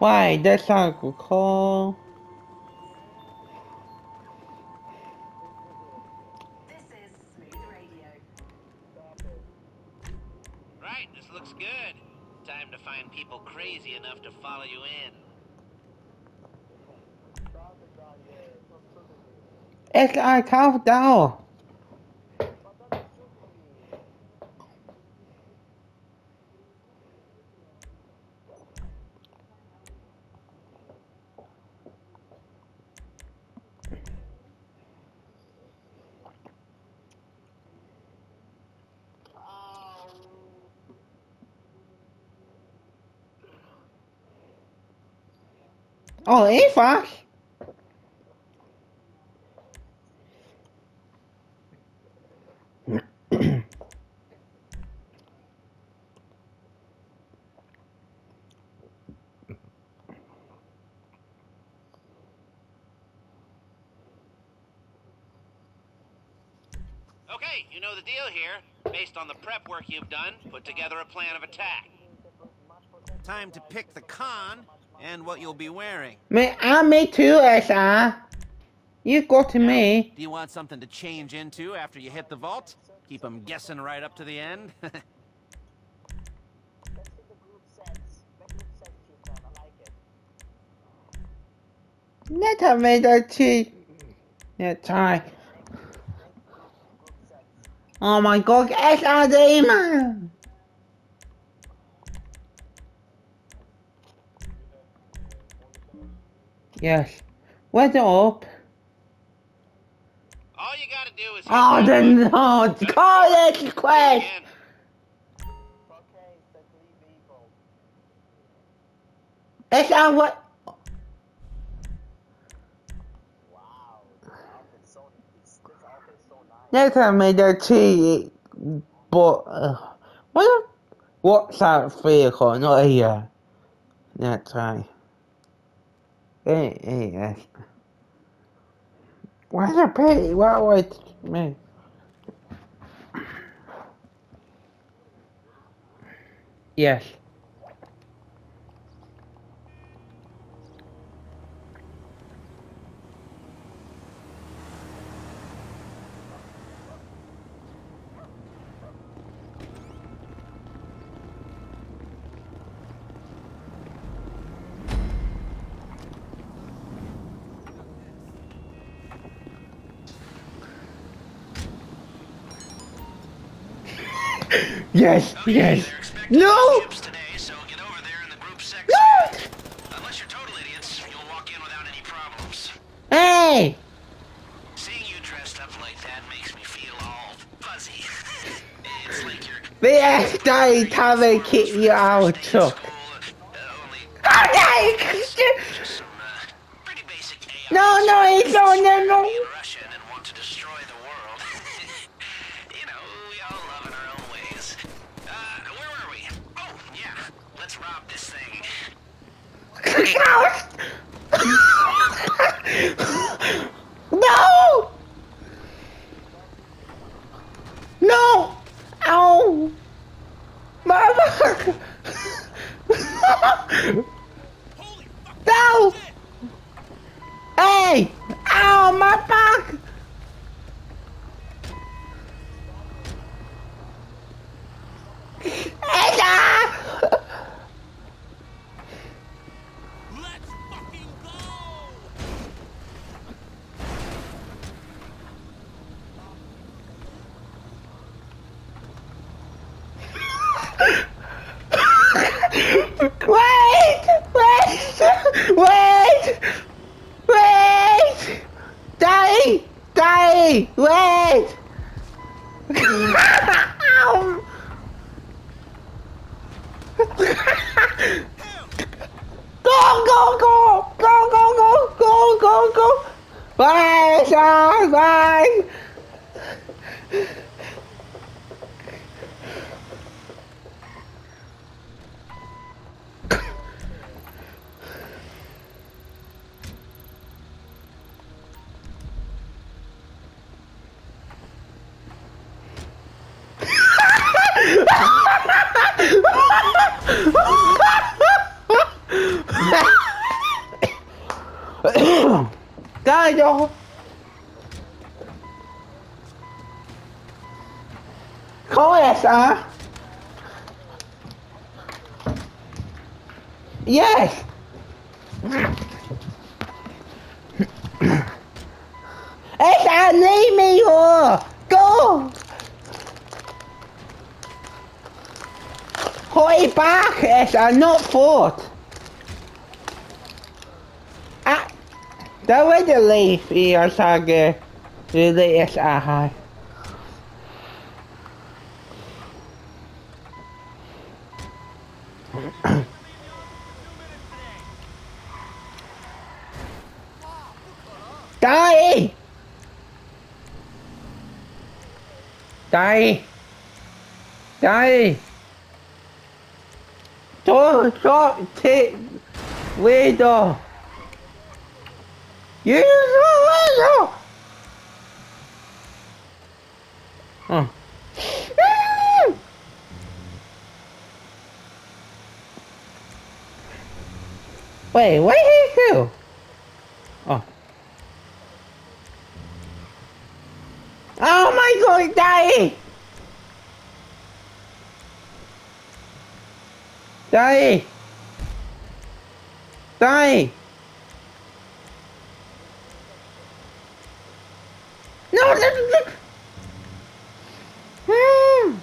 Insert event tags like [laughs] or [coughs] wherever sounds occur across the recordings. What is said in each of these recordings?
Why, that's not a call. This is Smooth Radio. Right, this looks good. Time to find people crazy enough to follow you in. It's I calm down. Oh, hey, Fox. Okay, you know the deal here. Based on the prep work you've done, put together a plan of attack. Time to pick the con and what you'll be wearing. Me, I'm me too, SR. You go to me. Do you want something to change into after you hit the vault? Keep them guessing right up to the end? [laughs] Let her make tea. Yeah, try. Oh my god, SR Demon! Yes. Where's it up? All you gotta do is. Oh, then no, college quest! Again. SR what? Let her make the tea. But, uh, what? What's that vehicle? Not here. That's right. Hey, hey, yes. What's a pity? What was me? Yes. Yes, yes. They're No! today, so get over there in the group. No! Unless you're total idiots, you'll walk in without any problems. Hey! Seeing you dressed up like that makes me feel all fuzzy. [laughs] it's like you're time to kick you out, Chuck. uh, only Okay! [laughs] just some uh, pretty basic AI. No, no, it's no, no, no. in Russia and want to destroy the world. you know, we all love in our own ways. Uh, where were we? Oh, yeah. Let's rob this thing. [laughs] no! No! Ow! Mother! [laughs] no! Hey! Ow, my back! Ada! Let's fucking go! Wait! Wait! Wait! Daddy! Daddy! Wait! [laughs] Go, go, go! Go, go, go! Go, go, go! Bye, Sean! Bye! Dai đâu Khó là sao Yes Esa, leave me here! Go! Hold back, Esa, not forth! Đâu phải là leave here, Saga. Really, Esa, hi. [coughs] Die! Die! Die! Cho, take, window! Window! Oh. Wait, what he do? Oh. Oh my god, die! Die! Die! No, no, no, no. Hmm.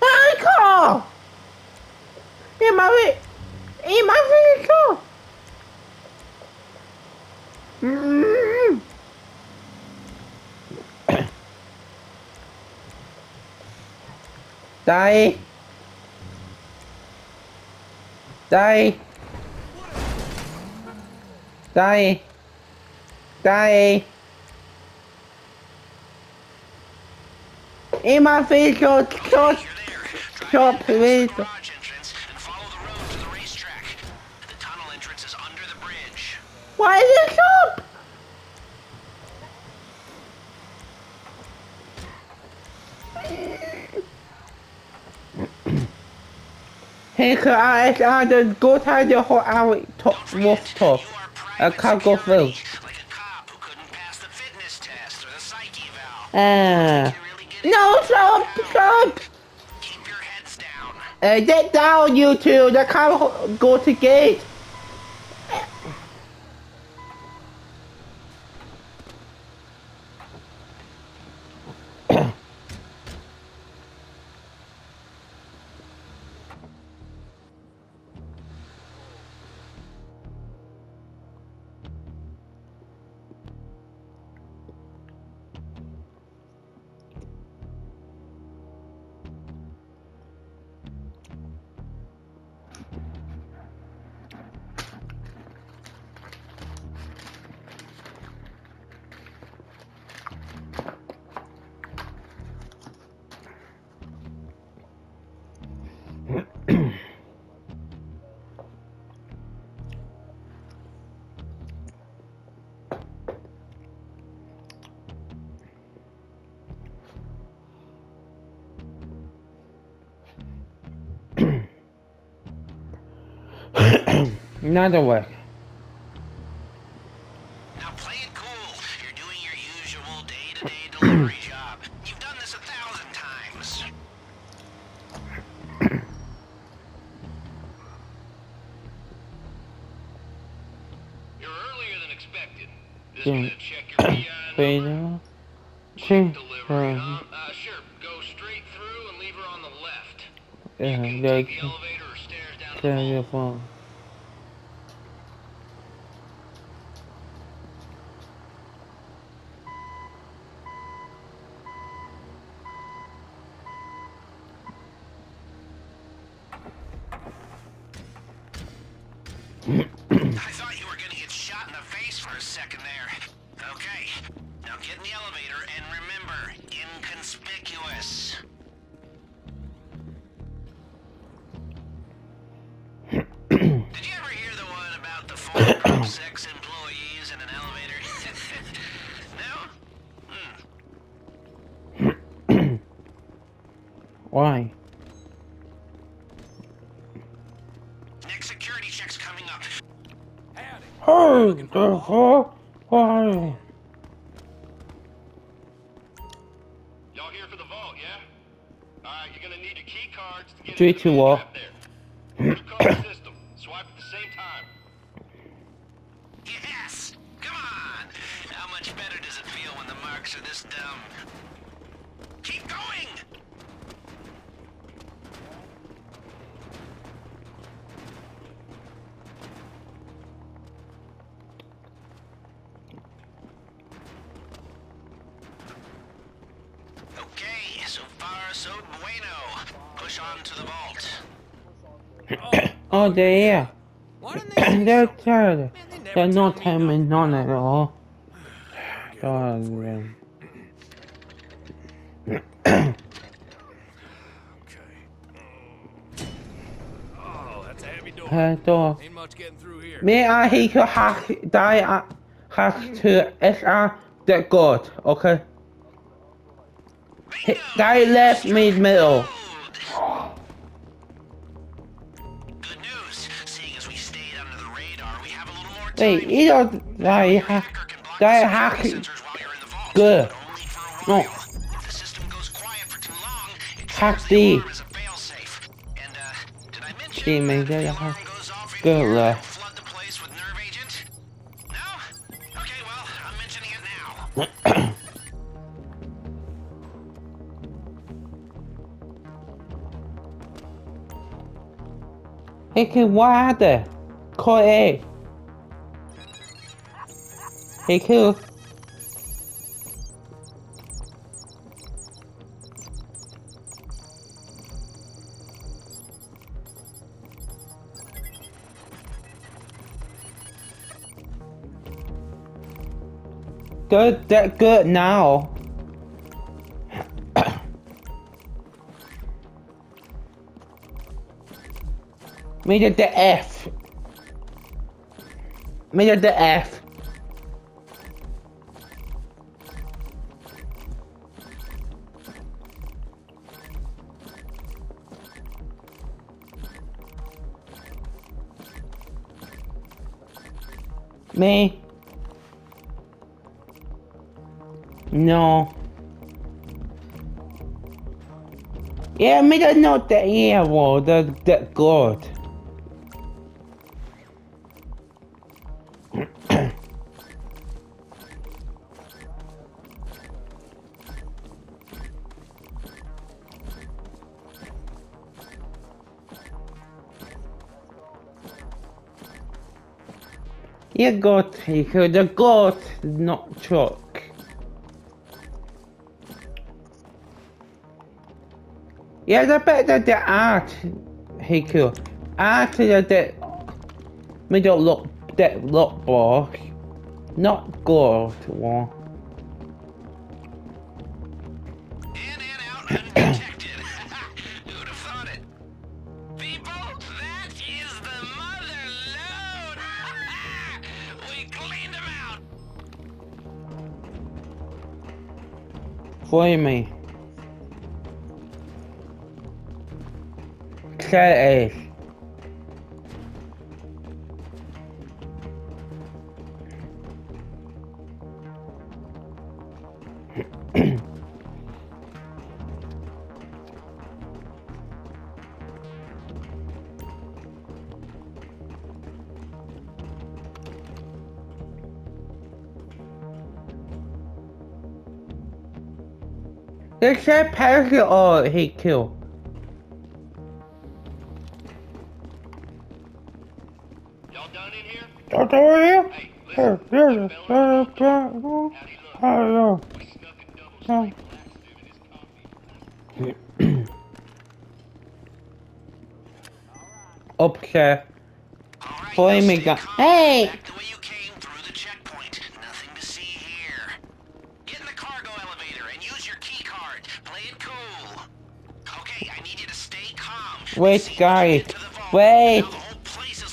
Michael! In my, in my vehicle! Mm. Die. Die. In my entrance is under the bridge. Why is it up? Hey, could I ask Adam, go to the whole hour top, Don't roof forget, top. you are I can't go through. security, a cop who couldn't pass the fitness test or the psych eval. You really get No, stop, stop! Keep your heads down. Uh, get down, you two. The car go to gate. Another way. Now play it cool. You're doing your usual day-to-day [coughs] delivery job. You've done this a thousand times. [coughs] You're earlier than expected. Just Yeah. gonna check your PI number. no. Sure. Delivery, Um, huh? Uh, sure. Go straight through and leave her on the left. yeah, Can take the elevator or stairs down to the turn phone. Why? Next security check's coming up. Hey. Uh, Why? Y'all here for the vault, yeah? Alright, you're gonna need your key cards to get so bueno. Push on to the vault. [coughs] Oh, they're here. They They're tired. They They're not me none at all. God, man. [coughs] Oh, that's a heavy door. Head off. Ain't much getting through here. Me I he could hack die uh, hack to SR the god, okay? He, die left mid middle. Good news. Seeing as we stayed under the radar, we a little more time. Wait, he don't die hack block die the hack security sensors while you're in the vault, good. but only for a No. while. If the system goes quiet for too long, it Hack triggers D. Uh, the alarm He can what call A. He could Good, that good now. Made it the F. Made it the F. Me? No. Yeah, me don't know the yeah, well, the the god. Yeah, got could the goat, not truck. Yeah, the better the art, he could. Art is the middle look, that look box, not gold one. In and out. For me. They said Percy or he killed. Y'all done in here? Don't do you? Hey, Here, listen. here, that here, fella in the here, vault door, here.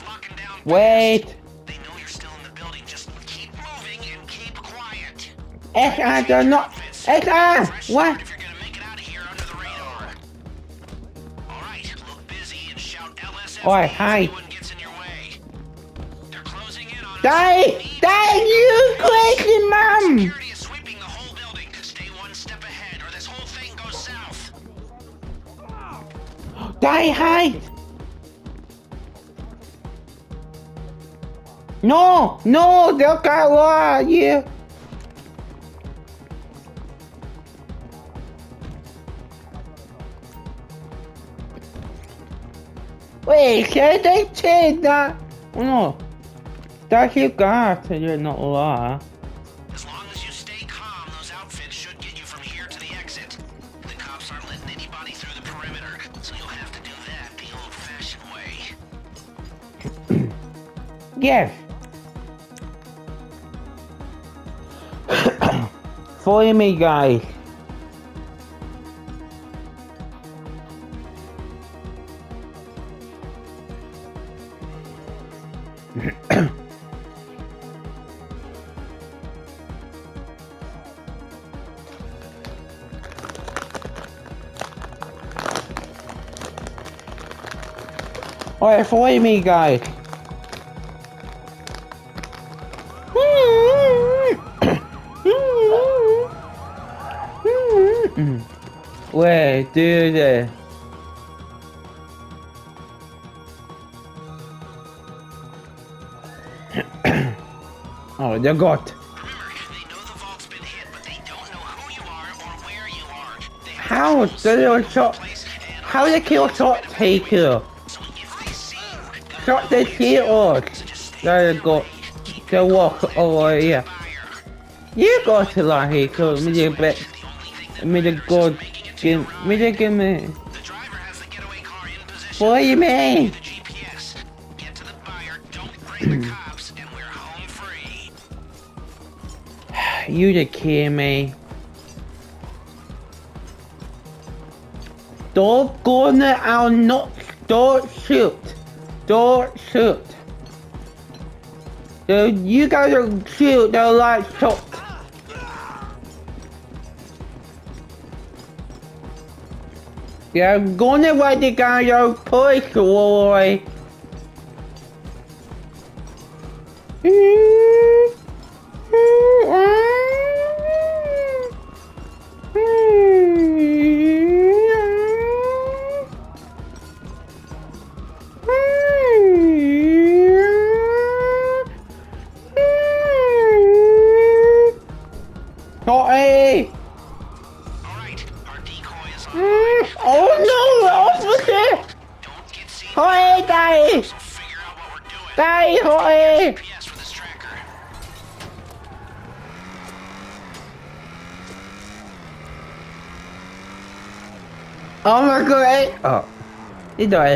Locking down Wait. Wait. They know you're still in the building. Just keep moving and keep quiet. Does not. Fresh What? if you're gonna make it out Die, hide! No! No! They'll lot you! Wait, should they change that? Oh no. That's your so you're not law. Yes. [coughs] Follow me, guys. [coughs] Alright, follow me, guys. Or where you are. They How did they shot? How they kill shot taker? so if they see you, they're Shot the off. There you go. They walk over here. You got to lie here, cause me bit. The only Me the god. Me the give me. do you? The kill me. Don't there, I'll not. Don't shoot. Don't shoot. So you gotta shoot the light shot. You're gonna let the guy your boy.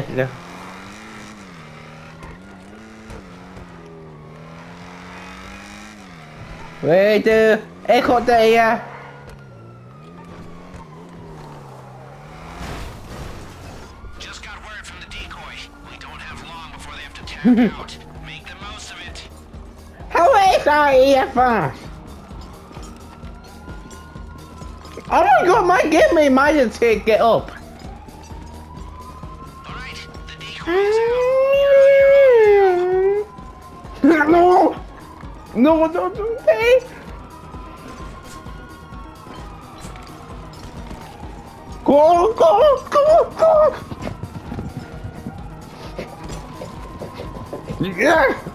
You know Wait, uh, ik ga. Just got word from the decoy. We don't have long before they have to tap out. Make the most of it. How is dat hier? Oh my god, my give me my to get up. No! No, don't do that! Go, go, go, go! Yeah!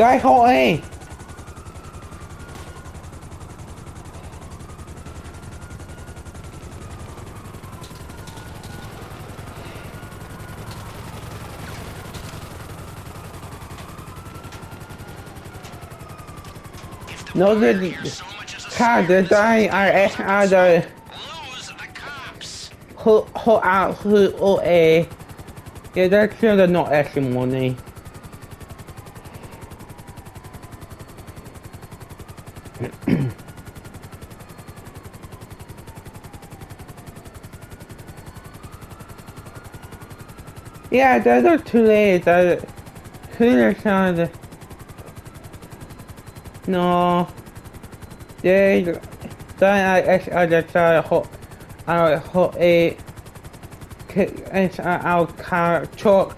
Die hole A! No, a car the dying are the who who out who oh A. Yeah, that's still not extra money. Yeah, those are too late. That who sound. No. they. That I Đây, đây là S ở đây họ ở họ e S ở car truck.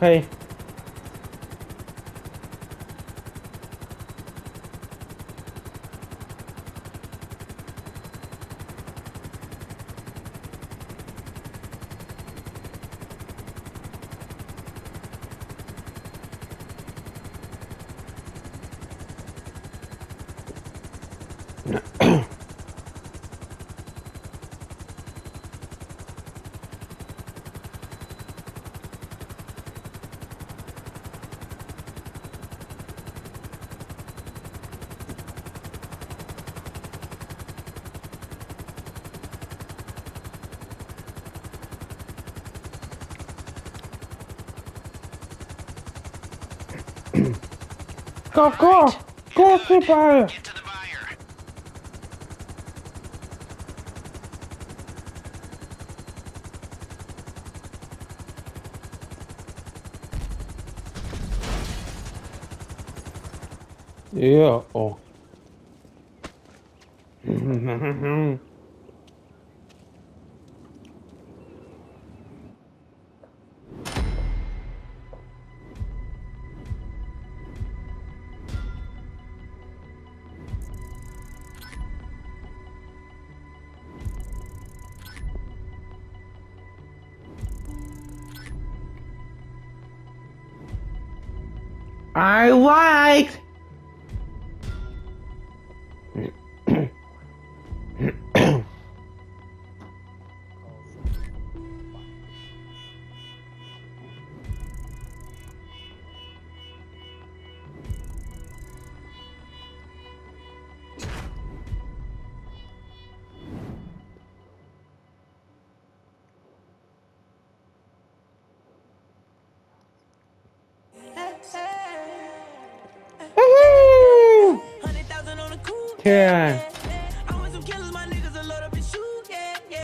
Okay. Go, go! Go, people! Yeah, oh. I liked.